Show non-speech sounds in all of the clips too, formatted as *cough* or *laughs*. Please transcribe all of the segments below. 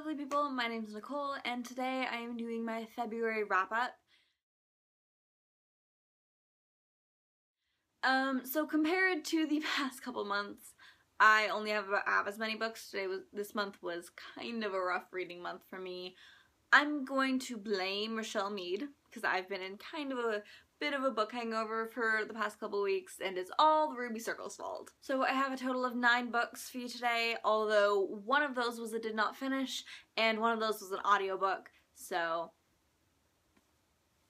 lovely people, my name is Nicole and today I am doing my February wrap up. Um, so compared to the *laughs* past couple months, I only have about half as many books. Today was this month was kind of a rough reading month for me. I'm going to blame Richelle Mead because I've been in kind of a bit of a book hangover for the past couple weeks and it's all the Ruby Circle's fault. So I have a total of nine books for you today, although one of those was a did not finish and one of those was an audiobook. So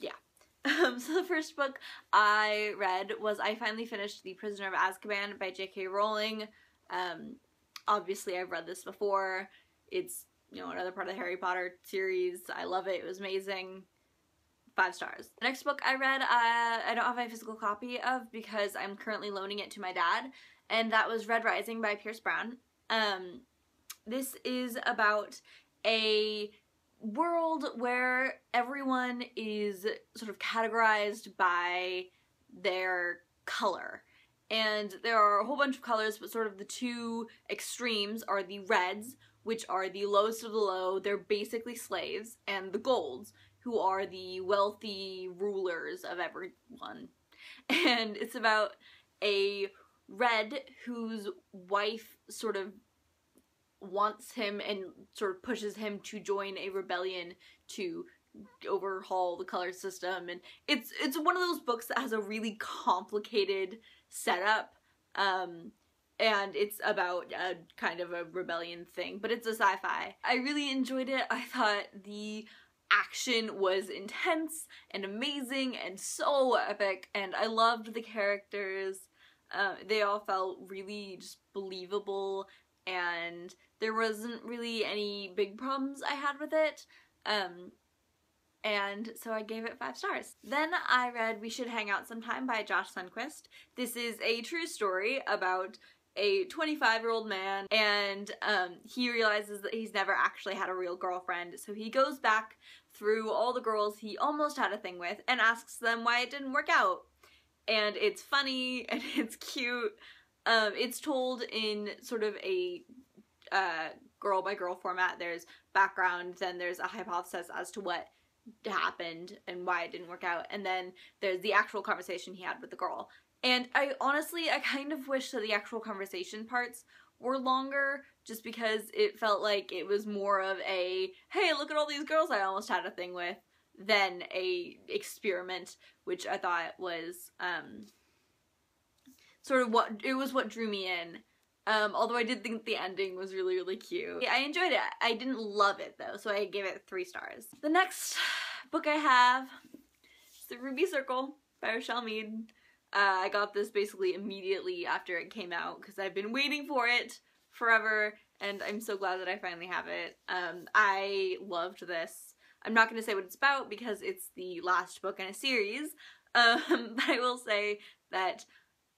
yeah. *laughs* Um, so the first book I read was I finally finished The Prisoner of Azkaban by J.K. Rowling. Um, obviously I've read this before. It's, you know, another part of the Harry Potter series. I love it. It was amazing five stars. The next book I read, uh, I don't have a physical copy of because I'm currently loaning it to my dad, and that was Red Rising by Pierce Brown. Um, this is about a world where everyone is sort of categorized by their color. And there are a whole bunch of colors, but sort of the two extremes are the reds, which are the lowest of the low, they're basically slaves, and the golds, who are the wealthy rulers of everyone. And it's about a Red whose wife sort of wants him and sort of pushes him to join a rebellion to overhaul the color system and it's it's one of those books that has a really complicated setup um and it's about a kind of a rebellion thing but it's a sci-fi i really enjoyed it i thought the action was intense and amazing and so epic and I loved the characters. Uh, they all felt really just believable and there wasn't really any big problems I had with it. Um, and so I gave it five stars. Then I read We Should Hang Out Sometime by Josh Sundquist. This is a true story about a 25 year old man and um, he realizes that he's never actually had a real girlfriend so he goes back through all the girls he almost had a thing with and asks them why it didn't work out. And it's funny *laughs* and it's cute. Um, it's told in sort of a uh, girl by girl format. There's background, then there's a hypothesis as to what happened and why it didn't work out, and then there's the actual conversation he had with the girl. And I honestly, I kind of wish that the actual conversation parts were longer just because it felt like it was more of a hey look at all these girls I almost had a thing with than a experiment which I thought was um sort of what it was what drew me in. Um although I did think the ending was really really cute. I enjoyed it. I didn't love it though so I gave it three stars. The next book I have is The Ruby Circle by Richelle Mead uh, I got this basically immediately after it came out because I've been waiting for it forever and I'm so glad that I finally have it. Um, I loved this. I'm not going to say what it's about because it's the last book in a series, *laughs* um, but I will say that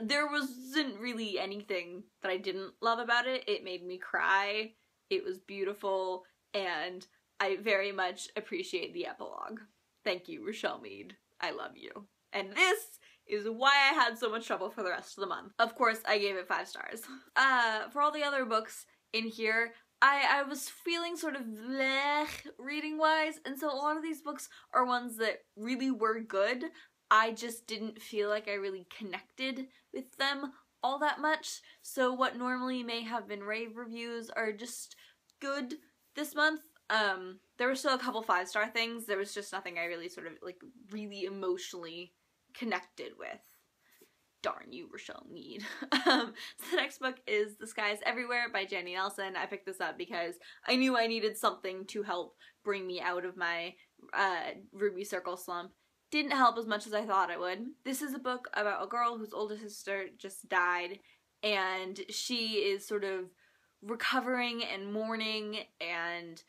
there wasn't really anything that I didn't love about it. It made me cry, it was beautiful, and I very much appreciate the epilogue. Thank you, Richelle Mead. I love you. And this is why I had so much trouble for the rest of the month. Of course, I gave it five stars. Uh, for all the other books in here, I, I was feeling sort of bleh reading wise, and so a lot of these books are ones that really were good. I just didn't feel like I really connected with them all that much. So what normally may have been rave reviews are just good this month. Um, there were still a couple five star things. There was just nothing I really sort of like really emotionally connected with. Darn you, Richelle Mead. *laughs* um, so the next book is The Sky is Everywhere by Jandy Nelson. I picked this up because I knew I needed something to help bring me out of my uh, Ruby Circle slump. Didn't help as much as I thought it would. This is a book about a girl whose older sister just died and she is sort of recovering and mourning and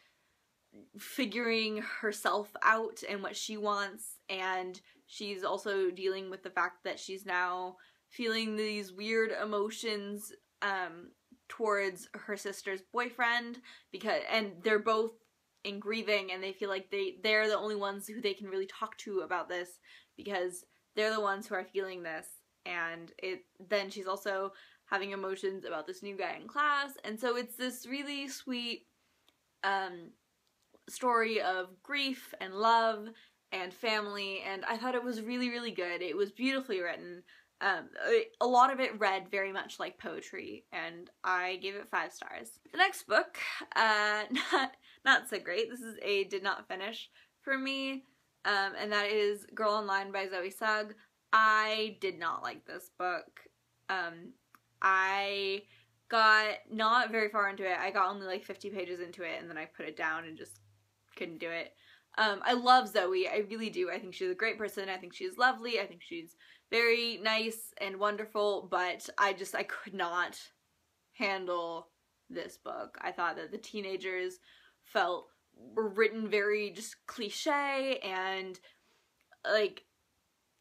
figuring herself out and what she wants and she's also dealing with the fact that she's now feeling these weird emotions um, towards her sister's boyfriend because and they're both in grieving and they feel like they they're the only ones who they can really talk to about this because they're the ones who are feeling this. And it then she's also having emotions about this new guy in class. And so it's this really sweet um, story of grief and love and family, and I thought it was really, really good. It was beautifully written. Um, a lot of it read very much like poetry, and I gave it five stars. The next book, uh, *laughs* not not so great. This is a did not finish for me, um, and that is Girl Online by Zoe Sugg. I did not like this book. Um, I got not very far into it. I got only like 50 pages into it, and then I put it down and just couldn't do it. Um, I love Zoe. I really do. I think she's a great person. I think she's lovely. I think she's very nice and wonderful, but I just I could not handle this book. I thought that the teenagers felt were written very just cliche and like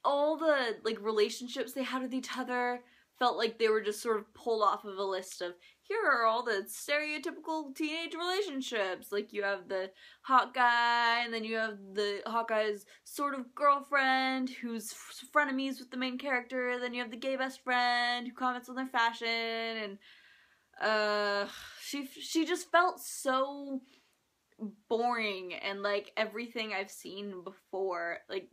all the like relationships they had with each other felt like they were just sort of pulled off of a list of here are all the stereotypical teenage relationships. Like you have the hot guy, and then you have the hot guy's sort of girlfriend who's frenemies with the main character. Then you have the gay best friend who comments on their fashion, and uh, she she just felt so boring and like everything I've seen before. Like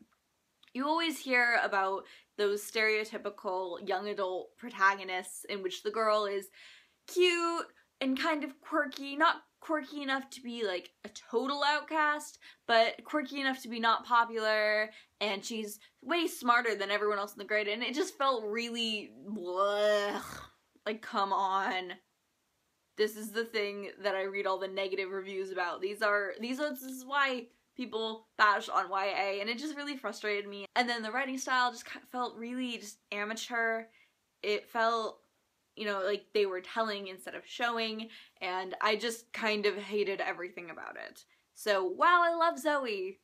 you always hear about those stereotypical young adult protagonists in which the girl is cute and kind of quirky, not quirky enough to be like a total outcast, but quirky enough to be not popular, and she's way smarter than everyone else in the grade, and it just felt really bleh. like come on. This is the thing that I read all the negative reviews about. These are these are this is why people bash on YA and it just really frustrated me. And then the writing style just felt really just amateur. It felt you know, like they were telling instead of showing, and I just kind of hated everything about it. So while I love Zoe,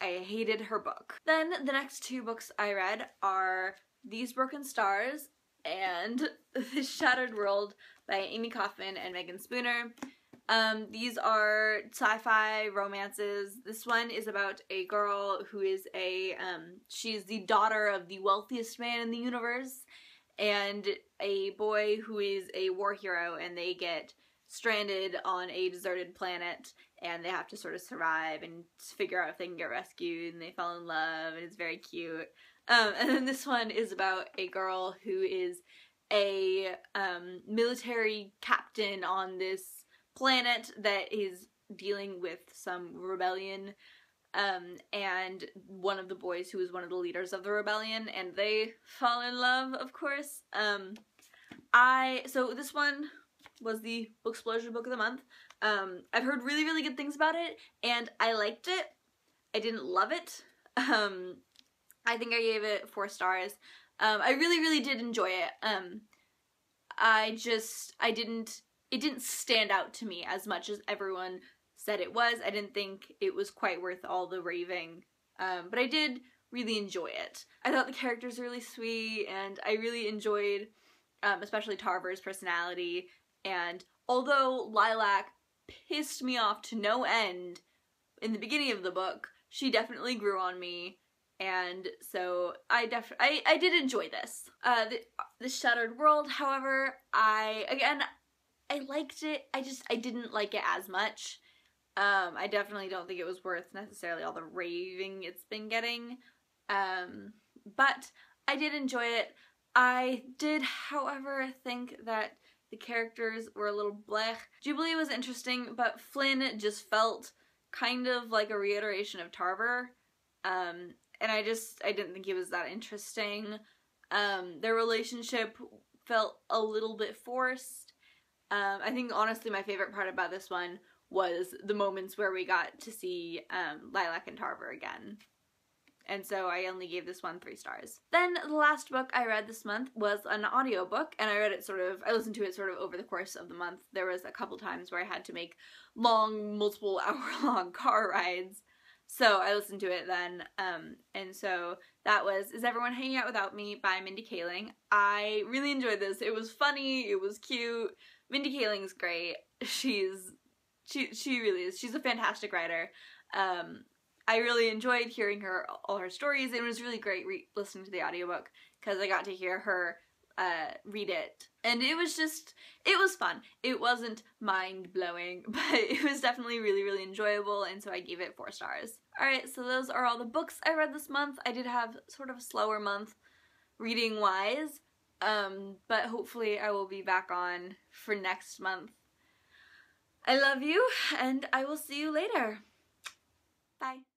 I hated her book. Then the next two books I read are These Broken Stars and *laughs* The Shattered World by Amie Kaufman and Meagan Spooner. Um, these are sci-fi romances. This one is about a girl who is a um, she's the daughter of the wealthiest man in the universe, and a boy who is a war hero, and they get stranded on a deserted planet and they have to sort of survive and figure out if they can get rescued and they fall in love and it's very cute um, *laughs* and then this one is about a girl who is a um, military captain on this planet that is dealing with some rebellion um, and one of the boys who is one of the leaders of the rebellion, and they fall in love, of course. Um, I so this one was the book explosion book of the month. Um, I've heard really really good things about it, and I liked it. I didn't love it. Um, I think I gave it four stars. Um, I really really did enjoy it. Um, I just I didn't it didn't stand out to me as much as everyone said it was. I didn't think it was quite worth all the raving, um, but I did really enjoy it. I thought the characters were really sweet, and I really enjoyed, um, especially Tarver's personality. And although Lilac pissed me off to no end in the beginning of the book, she definitely grew on me. And so I def I, I did enjoy this. Uh, the, the Shattered World, however, I again I liked it. I just I didn't like it as much. Um, I definitely don't think it was worth necessarily all the raving it's been getting. Um, but I did enjoy it. I did, however, think that the characters were a little blech. Jubilee was interesting, but Flynn just felt kind of like a reiteration of Tarver. Um, and I just, I didn't think he was that interesting. Um, their relationship felt a little bit forced. Um, I think honestly my favorite part about this one was the moments where we got to see um, Lilac and Tarver again. And so I only gave this one three stars. Then the last book I read this month was an audiobook, and I read it sort of, I listened to it sort of over the course of the month. There was a couple times where I had to make long, multiple *laughs* hour long car rides. So I listened to it then. Um, and so that was Is Everyone Hanging Out Without Me by Mindy Kaling. I really enjoyed this. It was funny, it was cute. Mindy Kaling's great. She's she she really is. She's a fantastic writer. Um, I really enjoyed hearing her all her stories. And it was really great re- listening to the audiobook because I got to hear her uh, read it. And it was just, it was fun. It wasn't mind blowing, *laughs* but it was definitely really, really enjoyable, and so I gave it four stars. Alright, so those are all the books I read this month. I did have sort of a slower month reading wise, um, but hopefully I will be back on for next month. I love you, and I will see you later. Bye.